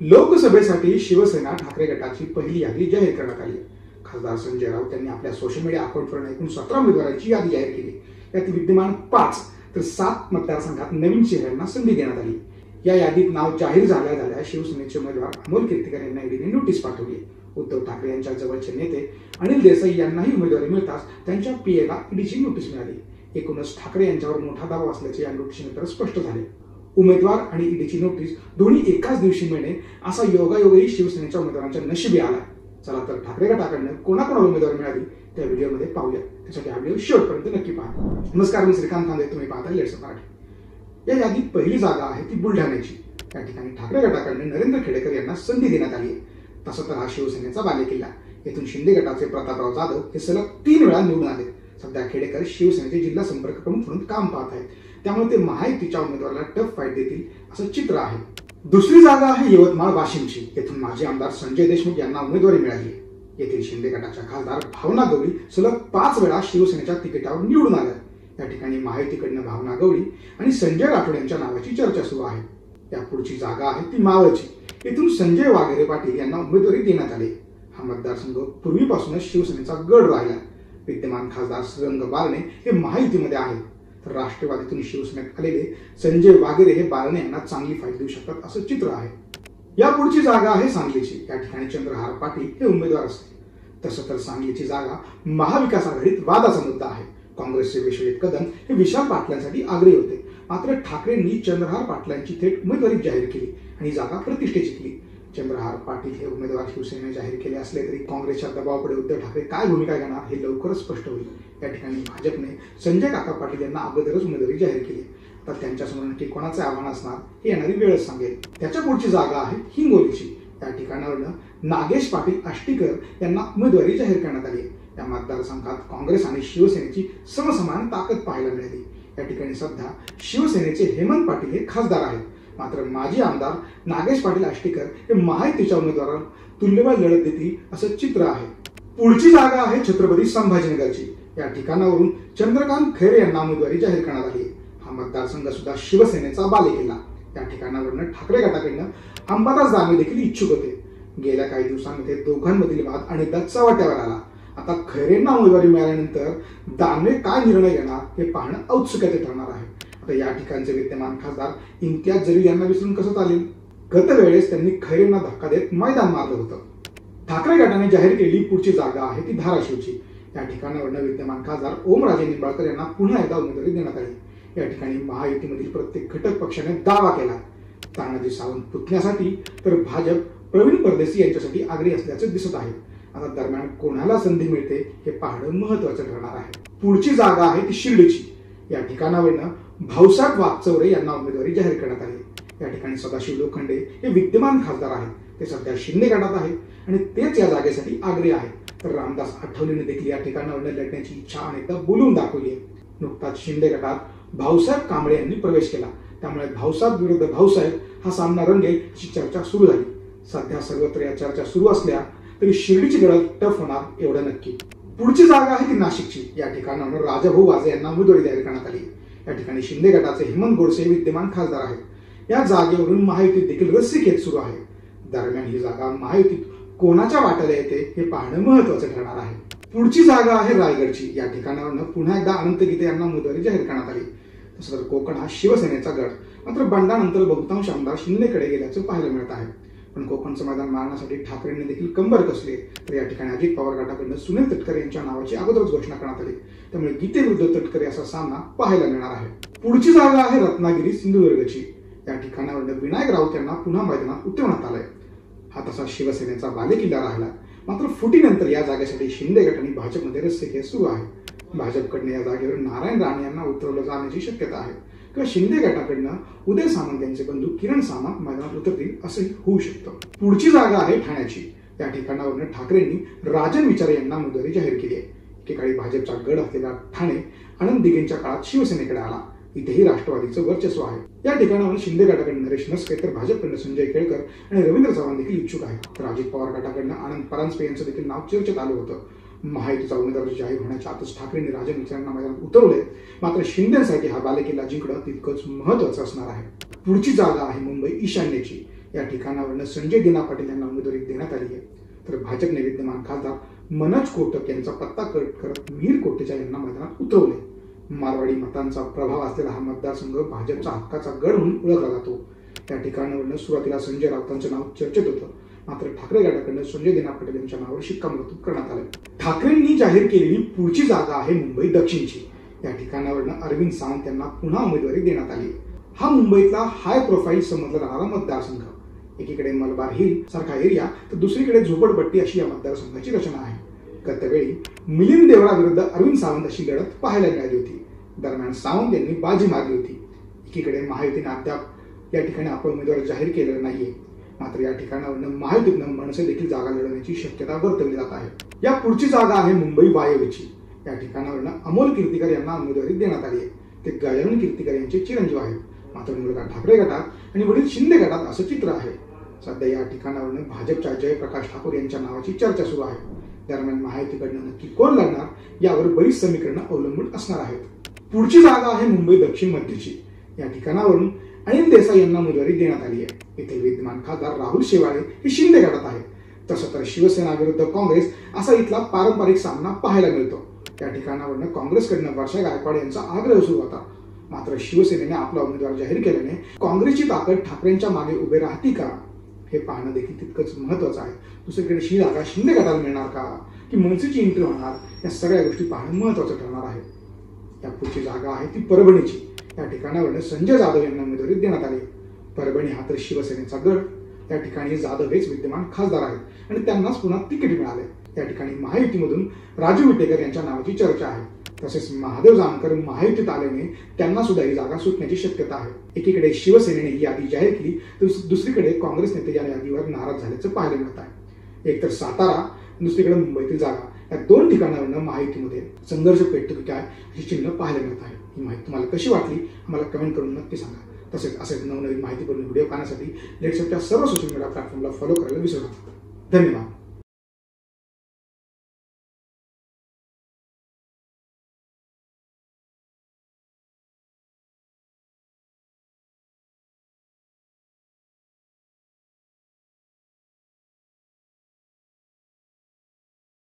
लोकसभेसाठी शिवसेना ठाकरे गटाची पहिली यादी जाहीर करण्यात आली खासदार संजय राऊत यांनी आपल्या सोशल मीडिया अकाउंटवरून एकूण सतरा उमेदवारांची यादी जाहीर केली यात विद्यमान पाच तर सात मतदारसंघात नवीन चेहऱ्यांना संधी देण्यात आली या यादीत नाव जाहीर झाल्या झाल्या शिवसेनेचे उमेदवार अमोल कीर्तिकर यांना ईडीने नोटीस पाठवली उद्धव ठाकरे यांच्या जवळचे नेते अनिल देसाई यांनाही उमेदवारी मिळताच त्यांच्या पीएला ईडीची नोटीस मिळाली एकूणच ठाकरे यांच्यावर मोठा दावा असल्याचे या नोटीसनंतर स्पष्ट झाले उमेदवार आणि ईडीची नोटीस दोन्ही एकाच दिवशी मिळणे असा योगायोगही शिवसेनेच्या उमेदवारांच्या नशिबी आला चला तर ठाकरे गटाकडनं कोणाकोणाला उमेदवार मिळाली त्या व्हिडिओमध्ये पाहूया. त्यासाठी हा व्हिडिओ शेवटपर्यंत नक्की पहा. नमस्कार मी श्रीकांत खांदे तुम्ही पाहता लेट्स मराठी या यादीत पहिली जागा आहे ती बुलढाण्याची. त्या ठिकाणी ठाकरे गटाकडनं नरेंद्र खेडेकर यांना संधी देण्यात आली आहे. तसं तर हा शिवसेनेचा बालेकिल्ला. येथून शिंदे गटाचे प्रतापराव जाधव हे सलग तीन वेळा निवडून आले. सध्या खेडेकर शिवसेनेचे जिल्हा संपर्क प्रमुख म्हणून काम पाहत आहेत. त्यामुळे ते महायुतीच्या उमेदवाराला टफ फाईट देतील असं चित्र आहे. दुसरी जागा आहे यवतमाळ वाशिमची. येथून माजी आमदार संजय देशमुख यांना उमेदवारी मिळाली. येथील शिंदे गटाच्या खासदार भावना गवळी सलग पाच वेळा शिवसेनेच्या तिकिटावर निवडून आल्या. या ठिकाणी महायुतीकडनं भावना गवळी आणि संजय राठोड यांच्या नावाची चर्चा सुरू आहे. या पुढची जागा आहे ती मावळची. येथून संजय वाघेरे पाटील यांना उमेदवारी देण्यात आली. हा मतदारसंघ पूर्वीपासूनच शिवसेनेचा गड राहिला. विद्यमान खासदार सुरंग बारणे हे महायुतीमध्ये आहेत. तर राष्ट्रवादीतून शिवसेनेत आलेले संजय वाघेरे हे बारणे यांना चांगली फाईट देऊ शकतात असं चित्र आहे. या पुढची जागा आहे सांगलीची. या ठिकाणी चंद्रहार पाटील हे उमेदवार असतील. तसं तर सांगलीची जागा महाविकास आघाडीत वादाचा मुद्दा आहे. काँग्रेसचे विश्वजित कदम हे विशाल पाटलांसाठी आग्रही होते. मात्र ठाकरेंनी चंद्रहार पाटलांची थेट उमेदवारी जाहीर केली आणि जागा प्रतिष्ठेची केली. चंद्रहार पाटील हे उमेदवार शिवसेनेने जाहीर केले असले तरी काँग्रेसच्या दबावापुढे उद्धव ठाकरे काय भूमिका घेणार हे लवकरच स्पष्ट होईल. या ठिकाणी भाजपने संजय काका पाटील यांना अगोदरच उमेदवारी जाहीर केली तर त्यांच्यासमोर नक्की कोणाचे आव्हान असणार हे येणारी वेळच सांगेल. त्याच्या पुढची जागा आहे हिंगोलीची. त्या ठिकाणावरनं नागेश पाटील आष्टीकर यांना उमेदवारी जाहीर करण्यात आली या मतदारसंघात काँग्रेस आणि शिवसेनेची समसमान ताकद पाहायला मिळाली. या ठिकाणी सध्या शिवसेनेचे हेमंत पाटील हे खासदार आहेत. मात्र माजी आमदार नागेश पाटील आष्टीकर हे महायुतीच्या उमेदवारांना तुल्यबळ लढत देतील असं चित्र आहे. पुढची जागा आहे छत्रपती संभाजीनगरची. या ठिकाणावरून चंद्रकांत खैरे यांना उमेदवारी जाहीर करण्यात आली. हा मतदारसंघ सुद्धा शिवसेनेचा बालेकिल्ला. या ठिकाणावरून ठाकरे गटाकडनं अंबादास दानवे देखील इच्छुक होते. गेल्या काही दिवसांमध्ये दोघांमधील वाद अनेकदा चव्हाट्यावर आला. आता खैरेंना उमेदवारी मिळाल्यानंतर दानवे काय निर्णय घेणार हे पाहणं औत्सुक्याचे ठरणार आहे. फक्त या ठिकाणचे विद्यमान खासदार. इम्तियाज जलील यांना विसरून कसं चालेल? गत वेळेस त्यांनी खैरेंना धक्का देत मैदान मारलं होतं. ठाकरे गटाने जाहीर केलेली पुढची जागा आहे ती धाराशिवची. या ठिकाणावरनं विद्यमान खासदार ओमराजे निंबाळकर यांना पुन्हा एकदा उमेदवारी देण्यात आली. या ठिकाणी महायुतीमधील प्रत्येक घटक पक्षाने दावा केला. तानाजी सावंत पुतण्यासाठी तर भाजप प्रवीण परदेशी यांच्यासाठी आग्रही असल्याचे दिसत आहे. आता दरम्यान कोणाला संधी मिळते हे पाहणं महत्वाचं ठरणार आहे. पुढची जागा आहे ती शिर्डीची. या ठिकाणावरनं भाऊसाहेब वागचौरे यांना उमेदवारी जाहीर करण्यात आली. या ठिकाणी सदाशिव लोखंडे हे विद्यमान खासदार आहेत. ते सध्या शिंदे गटात आहेत आणि तेच या जागेसाठी आग्रे आहेत. तर रामदास आठवलेने देखील या ठिकाणावर लढण्याची इच्छा अनेकदा बोलून दाखवली आहे. नुकताच शिंदे गटात भाऊसाहेब कांबळे यांनी प्रवेश केला. त्यामुळे भाऊसाहेब विरुद्ध भाऊसाहेब हा सामना रंगेल अशी चर्चा सुरू झाली. सध्या सर्वत्र या चर्चा सुरू असल्या तरी शिर्डीची गरज टफ होणार एवढं नक्की. पुढची जागा आहे ती नाशिकची? या ठिकाणावर राजाभाऊ वाजे यांना उमेदवारी जाहीर करण्यात आली. या ठिकाणी शिंदे गटाचे हेमंत गोडसे विद्यमान खासदार आहेत. या जागेवरून महायुतीत देखील रस्सीखेच सुरू आहे. दरम्यान ही जागा महायुतीत कोणाच्या वाट्याला येते हे पाहणं महत्वाचं ठरणार आहे. पुढची जागा आहे रायगडची. या ठिकाणावरनं पुन्हा एकदा अनंत गीते यांना उमेदवारी जाहीर करण्यात आली. तसं तर कोकण हा शिवसेनेचा गट मात्र बंडानंतर बहुतांश आमदार शिंदेकडे गेल्याचं पाहायला मिळत आहे. पण कोकण समाधान मारण्यासाठी ठाकरेंनी देखील कंबर कसले तर या ठिकाणी अजित पवार गटाकडनं सुनील तटकरे यांच्या नावाची अगोदरच घोषणा करण्यात आली. त्यामुळे गीते विरुद्ध तटकरे असा सामना पाहायला मिळणार आहे. पुढची जागा आहे रत्नागिरी सिंधुदुर्गची. या ठिकाणावर विनायक राऊत यांना पुन्हा मैदानात उतरवण्यात आलंय. हा तसा शिवसेनेचा बालेकिल्ला राहिला. मात्र फुटीनंतर या जागेसाठी शिंदे गट आणि भाजपमध्ये रस्ते सुरू आहे. भाजपकडनं या जागेवर नारायण राणे यांना उतरवलं जाण्याची शक्यता आहे. किंवा शिंदे गटाकडनं उदय सामंत यांचे बंधू किरण सामंत मैदानात उतरतील असंही होऊ शकतं. पुढची जागा आहे ठाण्याची. त्या ठिकाणावरून ठाकरेंनी राजन विचारे यांना उमेदवारी जाहीर केली आहे. एकेकाळी भाजपचा गड असलेला ठाणे आनंद दिघेंच्या काळात शिवसेनेकडे आला. इथेही राष्ट्रवादीचं वर्चस्व आहे. या ठिकाणावर शिंदे गटाकडून नरेश नसके तर भाजपकडनं संजय केळकर आणि रवींद्र चव्हाण देखील इच्छुक आहेत. तर अजित पवार गटाकडनं आनंद परांजपे यांचं देखील नाव चर्चेत आलं होतं. महायुतीचा उमेदवार जाहीर होण्याच्या आतच ठाकरेंनी राजन विचारांना मैदानात उतरवले मात्र शिंदेसाठी हा बालेकिल्ला जिंकणं तितकंच महत्वाचं असणार आहे. पुढची जागा आहे मुंबई ईशान्येची. या ठिकाणावरनं संजय दिना पाटील यांना उमेदवारी देण्यात आली आहे. तर भाजपने विद्यमान खासदार मनोज कोटक यांचा पत्ता कट करत मीर कोटेचा यांना मैदानात उतरवले मारवाडी मतांचा प्रभाव असलेला हा मतदारसंघ भाजपचा हक्काचा गड म्हणून ओळखला जातो. त्या ठिकाणावरनं सुरुवातीला संजय राऊतांचं नाव चर्चेत होतं. मात्र ठाकरे गटाकडनं संजय दिना पटेल यांच्या नावावर शिक्कामोर्तब करण्यात आलं ठाकरेंनी जाहीर केलेली पुढची जागा आहे मुंबई दक्षिणची. या ठिकाणावरनं अरविंद सावंत यांना पुन्हा उमेदवारी देण्यात आली. हा मुंबईतला हाय प्रोफाईल समजला जाणारा मतदारसंघ. एकीकडे मलबार हिल सारखा एरिया तर दुसरीकडे झोपडपट्टी अशी या मतदारसंघाची रचना आहे. गतवेळी मिलिंद देवळाविरुद्ध अरविंद सावंत अशी लढत पाहायला मिळाली होती. दरम्यान सावंत यांनी बाजी मारली होती. एकीकडे महायुतीने अद्याप या ठिकाणी आपण उमेदवार जाहीर केलेला नाहीये. मात्र या ठिकाणावरनं महायुतीतनं मनसे देखील जागा लढवण्याची शक्यता वर्तवली जात आहे. या पुढची जागा आहे मुंबई वायव्यची. या ठिकाणावरनं अमोल कीर्तिकर यांना उमेदवारी देण्यात आली आहे. ते गजानन कीर्तिकर यांचे चिरंजीव आहेत. मात्र मुलगा ठाकरे गटात आणि वडील शिंदे गटात असं चित्र आहे. सध्या या ठिकाणावरनं भाजपच्या जयप्रकाश ठाकूर यांच्या नावाची चर्चा सुरू आहे. दरम्यान महायुतीकडनं नक्की कोण लढणार यावर बरीच समीकरणं अवलंबून असणार आहेत. पुढची जागा आहे मुंबई दक्षिण मध्यची. या ठिकाणावरून अनिल देसाई यांना उमेदवारी देण्यात आली आहे. येथे विद्यमान खासदार राहुल शेवाळे हे शिंदे गटात आहेत. तसं तर शिवसेना विरुद्ध काँग्रेस असा इथला पारंपरिक सामना पाहायला मिळतो. त्या ठिकाणावरनं काँग्रेसकडनं वर्षा गायकवाड यांचा आग्रह सुरू होता. मात्र शिवसेनेने आपला उमेदवार जाहीर केल्याने काँग्रेसची ताकद ठाकरेंच्या मागे उभे राहती का? हे पाहणं देखील तितकंच महत्वाचं आहे. दुसरीकडे ही जागा शिंदे गटाला मिळणार का? की मनसेची एंट्री होणार? या सगळ्या गोष्टी पाहणं महत्वाचं ठरणार आहे. या पुढची जागा आहे ती परभणीची. या ठिकाणावरनं संजय जाधव यांना उमेदवारी देण्यात आली. परभणी हा तर शिवसेनेचा गड या ठिकाणी जाधव हेच विद्यमान खासदार आहेत आणि त्यांनाच पुन्हा तिकीट मिळाले. या ठिकाणी महायुतीमधून राजू विटेकर यांच्या नावाची चर्चा आहे. तसेच महादेव जानकर महायुतीत आल्याने त्यांना सुद्धा ही जागा सुटण्याची शक्यता आहे. एकीकडे शिवसेनेने ही यादी जाहीर केली तर दुसरीकडे काँग्रेस नेते या यादीवर नाराज झाल्याचं पाहायला मिळत आहे. एकतर सातारा दुसरीकडे मुंबईतील जागा. या दोन ठिकाणावरनं माहितीमध्ये संघर्ष पेटतो की काय अशी चिन्ह पाहायला मिळत आहे. ही माहिती तुम्हाला कशी वाटली आम्हाला कमेंट करून नक्की सांगा. तसेच असे नवनवीन माहितीपूर्ण व्हिडिओ पाहण्यासाठी लेट्सअपच्या सर्व सोशल मीडिया प्लॅटफॉर्मला फॉलो करायला विसरू नका. धन्यवाद.